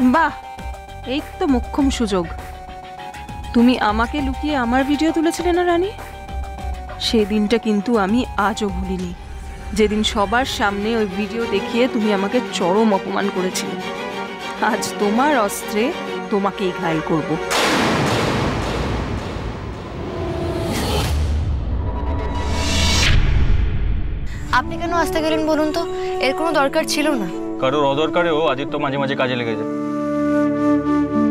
বাহ এই তো মোক্ষম সুযোগ। তুমি আমাকে লুকিয়ে আমার ভিডিও তুলেছিলে না রানী? সেদিনটা কিন্তু আমি আজও ভুলিনি। যেদিন সবার সামনে ওই ভিডিও দেখিয়ে তুমি আমাকে চরম অপমান করেছিলে। আজ তোমার অস্ত্রে তোমাকেই ঘায়ল করব। আপনি কেন আসতে গেলেন বলুন তো? এর কোনো দরকার ছিল না। কারোর অদরকারেও আদিত্য মাঝে মাঝে কাজে লেগে যায়। Música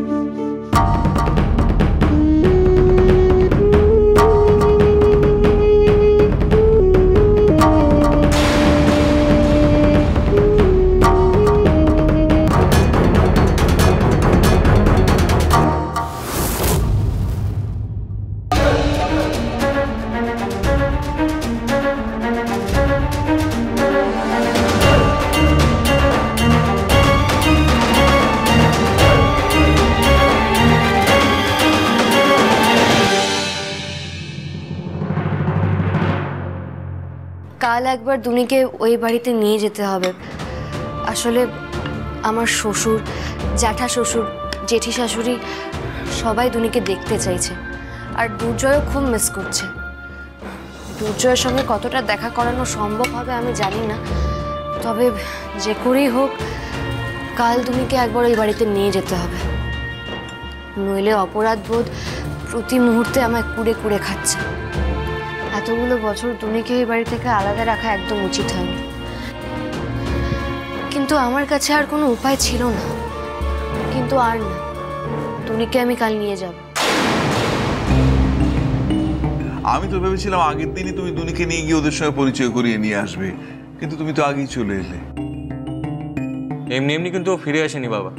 কাল একবার দুনিকে ওই বাড়িতে নিয়ে যেতে হবে। আসলে আমার শ্বশুর, জ্যাঠা শ্বশুর, জেঠি শাশুড়ি সবাই দুনিকে দেখতে চাইছে। আর দুর্জয়ও খুব মিস করছে। দুর্জয়ের সঙ্গে কতটা দেখা করানো সম্ভব হবে আমি জানি না। তবে যে করেই হোক, কাল দুনিকে একবার ওই বাড়িতে নিয়ে যেতে হবে। নইলে অপরাধ বোধ প্রতি মুহূর্তে আমায় কুড়ে কুড়ে খাচ্ছে। এতগুলো বছর দুনিকে এই বাড়ি থেকে আলাদা রাখা একদম উচিত হয়নি? কিন্তু আমার কাছে আর কোনো উপায় ছিল না। কিন্তু আর না। টুনিকে আমি কাল নিয়ে যাব? আমি তো ভেবেছিলাম আগের দিনই তুমি দুনিকে নিয়ে গিয়ে ওদের সঙ্গে পরিচয় করিয়ে নিয়ে আসবে। কিন্তু তুমি তো আগেই চলে এলে। এমনি এমনি কিন্তু ও ফিরে আসেনি বাবা।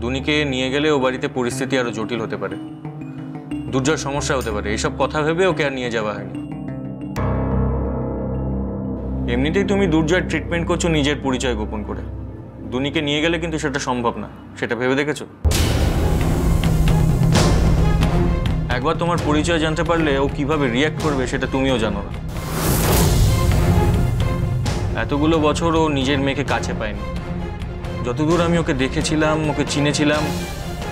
দুনিকে নিয়ে গেলে ও বাড়িতে পরিস্থিতি আরও জটিল হতে পারে। দুর্জয় সমস্যা হতে পারে। এইসব কথা ভেবে ওকে আর নিয়ে যাওয়া হয়নি। এমনিতেই তুমি দুর্জয়ের ট্রিটমেন্ট করছ নিজের পরিচয় গোপন করে। দুনিকে নিয়ে গেলে কিন্তু সেটা সম্ভব না। সেটা ভেবে দেখেছ? একবার তোমার পরিচয় জানতে পারলে ও কীভাবে রিয়াক্ট করবে সেটা তুমিও জানো না। এতগুলো বছর ও নিজের মেয়েকে কাছে পায়নি। যতদূর আমি ওকে দেখেছিলাম, ওকে চিনেছিলাম,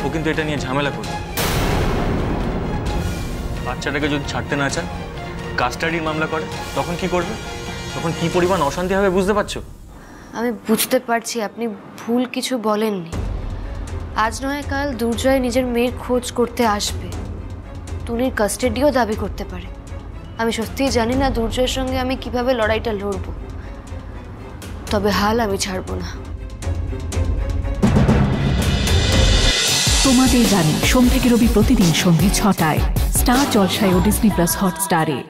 ও কিন্তু এটা নিয়ে ঝামেলা করবে বাচ্চাটাকে যদি ছাড়তে না চায় কাস্টাডির মামলা করে, তখন কি করবে? তখন কি পরিমাণ অশান্তি হবে বুঝতে পারছ? আমি বুঝতে পারছি আপনি ভুল কিছু বলেননি। আজ নয় কাল দুর্জয় নিজের মেয়ের খোঁজ করতে আসবে। টুনির কাস্টাডিও দাবি করতে পারে। আমি সত্যিই জানি না দুর্জয়ের সঙ্গে আমি কীভাবে লড়াইটা লড়ব। তবে হাল আমি ছাড়বো না। তোমাদের জানি সোম থেকে রবি প্রতিদিন সন্ধে ছটায় স্টার জলসায় ও ডিসনি প্লাস হটস্টারে।